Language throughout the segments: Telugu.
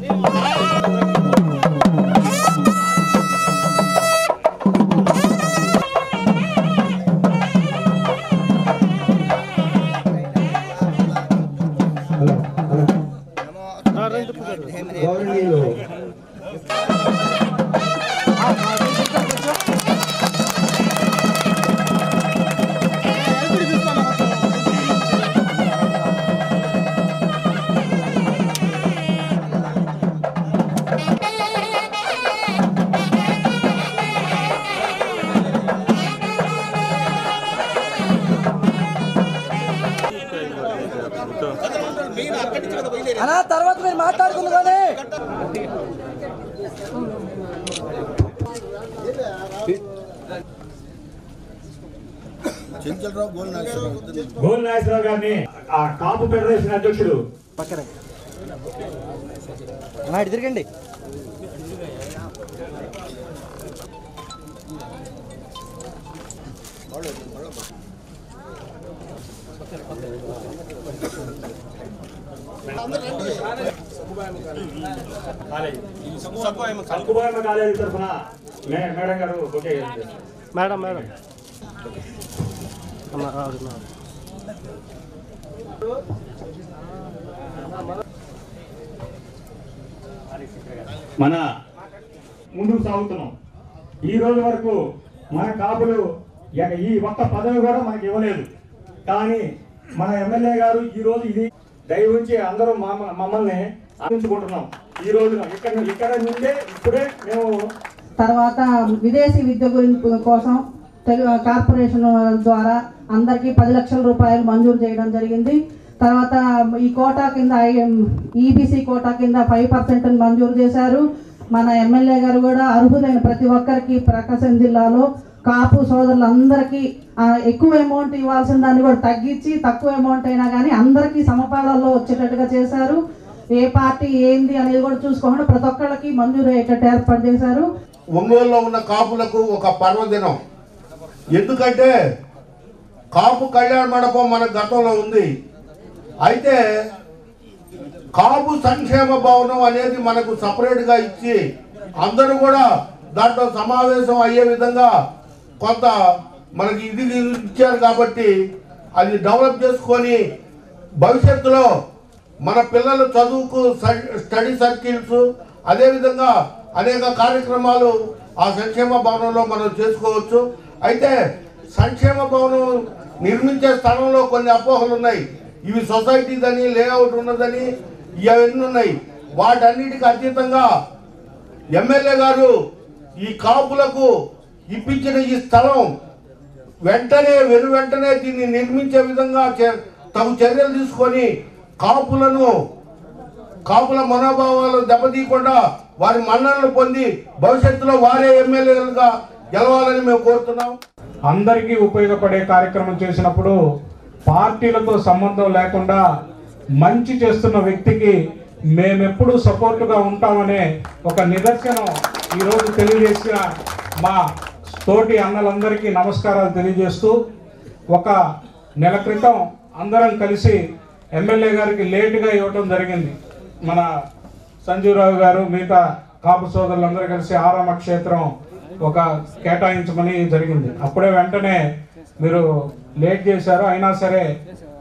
Brasil! అన్నా తర్వాత మీరు మాట్లాడుకుంది కానీ. గోల్ నాగేశ్వరరావు. గారిని ఆ కాపు ఫెడరేషన్ అధ్యక్షుడు పక్కన. తిరగండి. సక్కుబాయమ కాలేజీ తరఫున మే- మేడం. గారు ఓకే మేడం మేడం మన ముందుకు సాగుతున్నాం. ఈ రోజు వరకు మన కాపులు ఈ ఒక్క పదవి కూడా మనకి ఇవ్వలేదు. కానీ మన ఎమ్మెల్యే గారు ఈ రోజు ఇది దయవుంచి అందరూ మమ్మల్ని అందించుకుంటున్నాం ఈ రోజున ఇక్కడ ఇక్కడ నుండే ఇప్పుడే మేము తర్వాత విదేశీ విద్య గురించి కోసం తెలు- కార్పొరేషన్ ద్వారా అందరికీ పది లక్షల రూపాయలు మంజూరు చేయడం జరిగింది. తర్వాత ఈ కోటా కింద ఈబీసీ కోటా కింద ఫైవ్ పర్సెంట్ మంజూరు చేశారు. మన ఎమ్మెల్యే గారు కూడా అర్హులైన ప్రతి ఒక్కరికి ప్రకాశం జిల్లాలో కాపు సోదరులందరికీ అందరికీ ఎక్కువ అమౌంట్ ఇవ్వాల్సిన దాన్ని కూడా తగ్గించి తక్కువ అమౌంట్ అయినా కానీ అందరికీ సమపాలలో వచ్చేటట్టుగా చేశారు. ఏ పార్టీ ఏంది అనేది కూడా చూసుకోకుండా ప్రతి ఒక్కళ్ళకి మంజూరు అయ్యేటట్టు ఏర్పాటు చేశారు. ఒంగోలులో ఉన్న కాపులకు ఒక పర్వదినం. ఎందుకంటే కాపు కళ్యాణ మండపం మన గతంలో ఉంది. అయితే కాపు సంక్షేమ భవనం అనేది మనకు సపరేట్గా ఇచ్చి అందరూ కూడా దాంట్లో సమావేశం అయ్యే విధంగా కొంత మనకి ఇది ఇచ్చారు కాబట్టి అది డెవలప్ చేసుకొని భవిష్యత్తులో మన పిల్లల చదువుకు స్టడీ సర్కిల్స్ అదేవిధంగా అనేక కార్యక్రమాలు ఆ సంక్షేమ భవనంలో మనం చేసుకోవచ్చు. అయితే సంక్షేమ భవనం నిర్మించే స్థలంలో కొన్ని అపోహలు ఉన్నాయి. ఇవి సొసైటీదని లేఅవుట్ ఉన్నదని ఇవన్నీ ఉన్నాయి. వాటన్నిటికి అతీతంగా ఎమ్మెల్యే గారు ఈ కాపులకు ఇప్పించిన ఈ స్థలం వెంటనే వెను వెంటనే దీన్ని నిర్మించే విధంగా చే- తగు చర్యలు తీసుకొని కాపులను కాపుల మనోభావాలు దెబ్బతీయకుండా వారి మన్ననలు పొంది భవిష్యత్తులో వారే ఎమ్మెల్యేలుగా గెలవాలని మేము కోరుతున్నాం. అందరికీ ఉపయోగపడే కార్యక్రమం చేసినప్పుడు పార్టీలతో సంబంధం లేకుండా మంచి చేస్తున్న వ్యక్తికి మేమెప్పుడు సపోర్టుగా ఉంటామనే ఒక నిదర్శనం ఈరోజు తెలియజేసిన మా తోటి అన్నలందరికీ నమస్కారాలు తెలియజేస్తూ ఒక నెల క్రితం అందరం కలిసి ఎమ్మెల్యే గారికి లేటుగా ఇవ్వటం జరిగింది. మన సంజీవరావు గారు మిగతా కాపు సోదరులందరూ కలిసి ఆరామ క్షేత్రం ఒక కేటాయించమని జరిగింది. అప్పుడే వెంటనే మీరు లేట్ చేశారు. అయినా సరే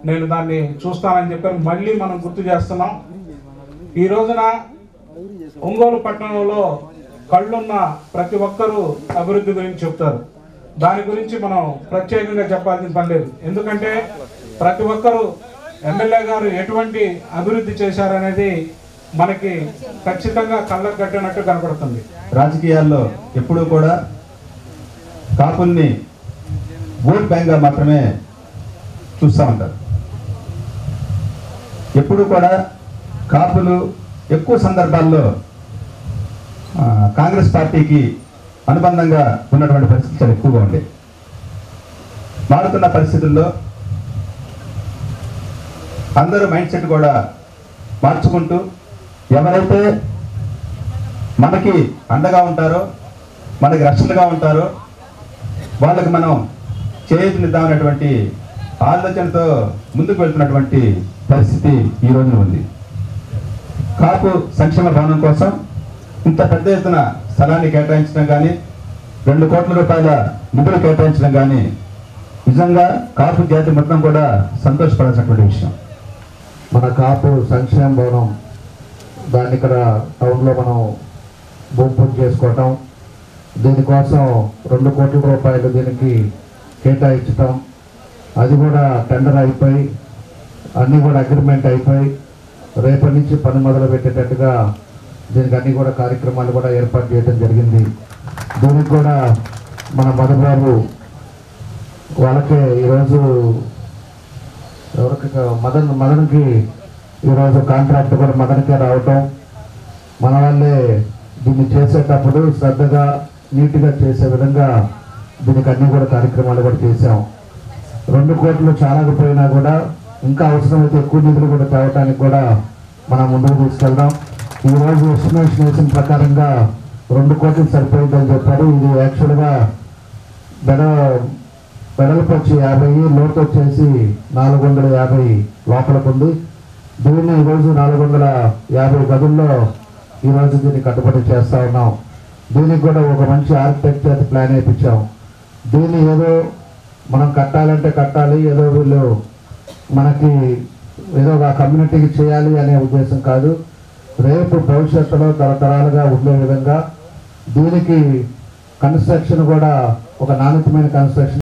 నేను దాన్ని చూస్తానని చెప్పాను మళ్ళీ మనం గుర్తు చేస్తున్నాం. ఈ రోజున ఒంగోలు పట్టణంలో కళ్ళున్న ప్రతి ఒక్కరూ అభివృద్ధి గురించి చెప్తారు. దాని గురించి మనం ప్రత్యేకంగా చెప్పాల్సిన పని లేదు. ఎందుకంటే ప్రతి ఒక్కరూ ఎమ్మెల్యే గారు ఎటువంటి అభివృద్ధి చేశారనేది మనకి ఖచ్చితంగా కళ్ళకు కట్టినట్టు కనపడుతుంది. రాజకీయాల్లో ఎప్పుడూ కూడా కాపుల్ని ఓట్ బ్యాంక్గా మాత్రమే చూస్తూ ఉంటారు. ఎప్పుడు కూడా కాపులు ఎక్కువ సందర్భాల్లో కాంగ్రెస్ పార్టీకి అనుబంధంగా ఉన్నటువంటి పరిస్థితులు చాలా ఎక్కువగా ఉండే మారుతున్న పరిస్థితుల్లో అందరూ మైండ్ సెట్ కూడా మార్చుకుంటూ ఎవరైతే మనకి అండగా ఉంటారో మనకి రక్షణగా ఉంటారో వాళ్ళకి మనం చేయునిద్దామనేటువంటి ఆలోచనతో ముందుకు వెళ్తున్నటువంటి పరిస్థితి ఈ రోజున ఉంది. కాపు సంక్షేమ భవనం కోసం ఇంత పెద్ద ఎత్తున స్థలాన్ని కేటాయించడం కానీ రెండు కోట్ల రూపాయల నిధులు కేటాయించడం కానీ నిజంగా కాపు జాతి మొత్తం కూడా సంతోషపడాల్సినటువంటి విషయం. మన కాపు సంక్షేమ భవనం దాన్ని ఇక్కడ టౌన్లో మనం భూమి పూజ చేసుకోవటం దీనికోసం రెండు కోట్ల రూపాయలు దీనికి కేటాయించటం అది కూడా టెండర్ అయిపోయి అన్నీ కూడా అగ్రిమెంట్ అయిపోయి రేపటి నుంచి పని మొదలు పెట్టేటట్టుగా దీనికి అన్ని కూడా కార్యక్రమాలు కూడా ఏర్పాటు చేయడం జరిగింది. దీనికి కూడా మన మధుబాబు వాళ్ళకే ఈరోజు ఎవరికి మదన్ మదన్కి ఈరోజు కాంట్రాక్ట్ కూడా మదన్కే రావటం. మన వాళ్ళే దీన్ని చేసేటప్పుడు శ్రద్ధగా నీట్గా చేసే విధంగా దీనికి అన్ని కూడా కార్యక్రమాలు కూడా చేశాం. రెండు కోట్లు చాలకపోయినా కూడా ఇంకా అవసరమైతే ఎక్కువ నిధులు కూడా తేవటానికి కూడా మనం ముందుకు తీసుకెళ్దాం. ఈరోజు ఎస్టిమేషన్ వేసిన ప్రకారంగా రెండు కోట్లు సరిపోయిందని చెప్పారు. ఇది యాక్చువల్గా బెడ బెడలకు వచ్చి యాభై లోతు వచ్చేసి నాలుగు వందల యాభై లోపలకు ఉంది దీన్ని ఈరోజు నాలుగు వందల యాభై గదుల్లో ఈరోజు దీన్ని కట్టుబడి చేస్తూ ఉన్నాం. దీనికి కూడా ఒక మంచి ఆర్కిటెక్చర్ ప్లాన్ వేయించాం దీన్ని ఏదో మనం కట్టాలంటే కట్టాలి ఏదో వీళ్ళు మనకి ఏదో ఒక కమ్యూనిటీకి చేయాలి అనే ఉద్దేశం కాదు. రేపు భవిష్యత్తులో తరతరాలుగా ఉండే విధంగా దీనికి కన్స్ట్రక్షన్ కూడా ఒక నాణ్యతమైన కన్స్ట్రక్షన్